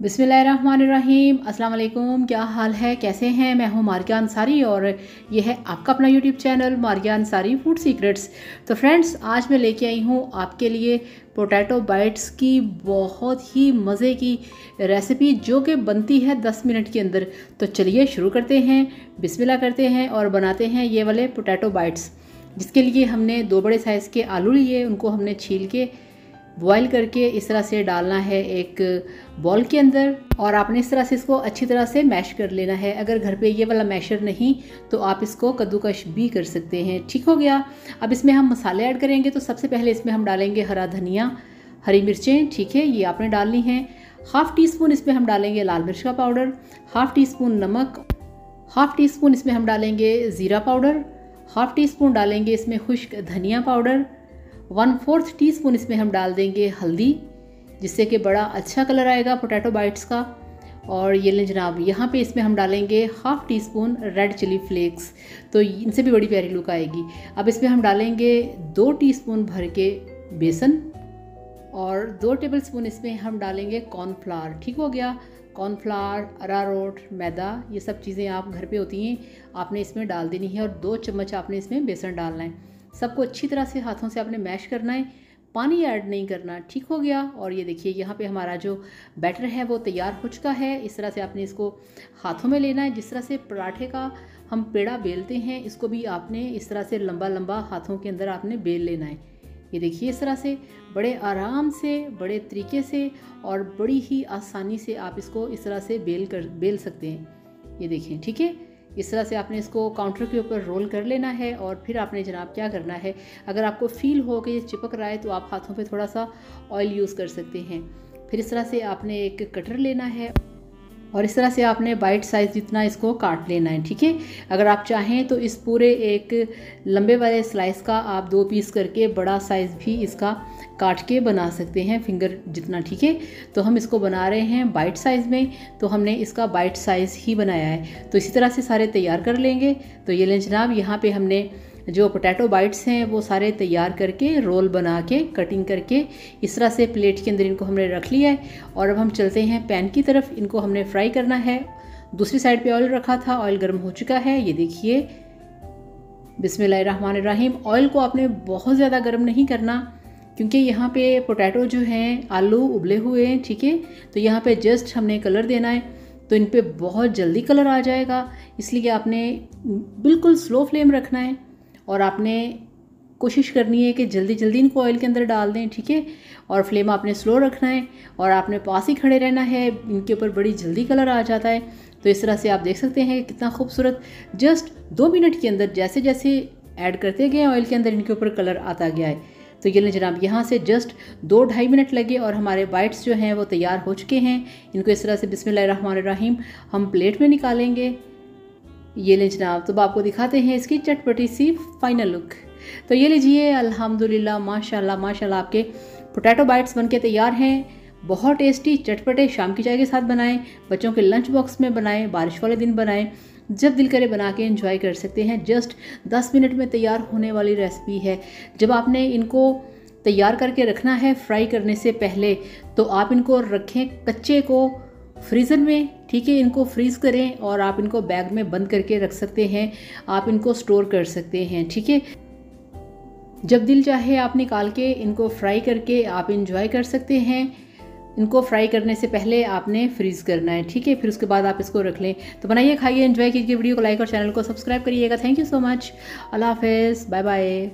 बिसमीम अस्सलाम वालेकुम क्या हाल है? कैसे हैं? मैं हूँ मारिया अंसारी और यह है आपका अपना YouTube channel Maria Ansari food secrets तो फ्रेंड्स आज मैं लेके आई हूँ आपके लिए पोटैटो बाइट्स की बहुत ही मज़े की रेसिपी जो कि बनती है 10 मिनट के अंदर। तो चलिए शुरू करते हैं, बिस्मिल्लाह करते हैं और बनाते हैं ये वाले पोटैटो बाइट्स जिसके लिए हमने दो बड़े साइज़ के आलू लिए, उनको हमने छील के बॉईल करके इस तरह से डालना है एक बॉल के अंदर और आपने इस तरह से इसको अच्छी तरह से मैश कर लेना है। अगर घर पे ये वाला मैशर नहीं तो आप इसको कद्दूकश भी कर सकते हैं। ठीक हो गया? अब इसमें हम मसाले ऐड करेंगे तो सबसे पहले इसमें हम डालेंगे हरा धनिया, हरी मिर्चें, ठीक है, ये आपने डालनी है। हाफ़ टी स्पून इसमें हम डालेंगे लाल मिर्च का पाउडर हाफ़ टी स्पून नमक हाफ़ टी स्पून इसमें हम डालेंगे ज़ीरा पाउडर हाफ़ टी स्पून डालेंगे इसमें खुश्क धनिया powder one fourth teaspoon इसमें हम डाल देंगे हल्दी, जिससे कि बड़ा अच्छा कलर आएगा पोटैटो बाइट्स का। और ये लें जनाब, यहाँ पे इसमें हम डालेंगे half teaspoon red chilli flakes तो इनसे भी बड़ी प्यारी लुक आएगी। अब इसमें हम डालेंगे दो टीस्पून भर के बेसन, और दो टेबल स्पून इसमें हम डालेंगे कॉर्नफ्लावर। ठीक हो गया? कॉर्नफ्लावर, अरारोट, मैदा, ये सब चीज़ें आप घर पे होती हैं, आपने इसमें डाल देनी है, और दो चम्मच आपने इसमें बेसन डालना है। सबको अच्छी तरह से हाथों से आपने मैश करना है। पानी ऐड नहीं करना, ठीक हो गया? और ये देखिए, यहाँ पे हमारा जो बैटर है वो तैयार हो चुका है। इस तरह से आपने इसको हाथों में लेना है। जिस तरह से पराठे का हम पेड़ा बेलते हैं, इसको भी आपने इस तरह से लंबा लंबा हाथों के अंदर आपने बेल लेना है। ये देखिए, इस तरह से बड़े आराम से, बड़े तरीके से और बड़ी ही आसानी से आप इसको इस तरह से बेल कर, बेल सकते हैं। ये देखें, ठीक है? इस तरह से आपने इसको काउंटर के ऊपर रोल कर लेना है और फिर आपने जनाब क्या करना है, अगर आपको फील हो कि ये चिपक रहा है तो आप हाथों पे थोड़ा सा ऑयल यूज़ कर सकते हैं। फिर इस तरह से आपने एक कटर लेना है। और इस तरह से आपने बाइट साइज़ जितना इसको काट लेना है, ठीक है? अगर आप चाहें तो इस पूरे एक लंबे वाले स्लाइस का आप दो पीस करके बड़ा साइज़ भी इसका काट के बना सकते हैं फिंगर जितना, ठीक है? तो हम इसको बना रहे हैं बाइट साइज़ में तो हमने इसका बाइट साइज़ ही बनाया है। तो इसी तरह से सारे तैयार कर लेंगे। तो ये लें जनाब यहाँ पर हमने जो पोटैटो बाइट्स हैं, वो सारे तैयार करके रोल बना के कटिंग करके, इस तरह से प्लेट के अंदर इनको हमने रख लिया है। और अब हम चलते हैं पैन की तरफ़। इनको हमने फ्राई करना है। दूसरी साइड पे ऑयल रखा था। ऑयल गर्म हो चुका है। ये देखिए। बिसमीम ऑयल को आपने बहुत ज़्यादा गर्म नहीं करना, क्योंकि यहाँ पे पोटैटो जो हैं, आलू उबले हुए हैं, ठीक है? तो यहाँ पे जस्ट हमने कलर देना है। तो इन पर बहुत जल्दी कलर आ जाएगा। इसलिए आपने बिल्कुल स्लो फ्लेम रखना है। और आपने कोशिश करनी है कि जल्दी जल्दी इनको ऑयल के अंदर डाल दें, ठीक है? और फ्लेम आपने स्लो रखना है और आपने पास ही खड़े रहना है, इनके ऊपर बड़ी जल्दी कलर आ जाता है। तो इस तरह से आप देख सकते हैं कितना खूबसूरत जस्ट दो मिनट के अंदर जैसे जैसे ऐड करते गए ऑयल के अंदर इनके ऊपर कलर आता गया है। तो ये लें जनाब, यहाँ से जस्ट दो ढाई मिनट लगे और हमारे बाइट्स जो हैं वो तैयार हो चुके हैं। इनको इस तरह से बिस्मिल्लाहिर्रहमानिर्रहीम हम प्लेट में निकालेंगे। ये ले जनाब तो आपको दिखाते हैं इसकी चटपटी सी फाइनल लुक तो ये लीजिए, अल्हम्दुलिल्लाह, माशाल्लाह माशाल्लाह, आपके पोटैटो बाइट्स बनके तैयार हैं। बहुत टेस्टी चटपटे शाम की चाय के साथ बनाएँ, बच्चों के लंच बॉक्स में बनाएँ, बारिश वाले दिन बनाएँ। जब दिल करे बना के इंजॉय कर सकते हैं। जस्ट 10 मिनट में तैयार होने वाली रेसिपी है। जब आपने इनको तैयार करके रखना है फ्राई करने से पहले तो आप इनको रखें कच्चे को फ्रीज़र में, ठीक है, इनको फ्रीज़ करें और आप इनको बैग में बंद करके रख सकते हैं, आप इनको स्टोर कर सकते हैं, ठीक है? जब दिल चाहे आप निकाल के इनको फ्राई करके आप इंजॉय कर सकते हैं। इनको फ्राई करने से पहले आपने फ्रीज़ करना है, ठीक है? फिर उसके बाद आप इसको रख लें। तो बनाइए, खाइए एंजॉय कीजिए वीडियो को लाइक और चैनल को सब्सक्राइब करिएगा। थैंक यू सो मच अल्लाह हाफ़ बाय बाय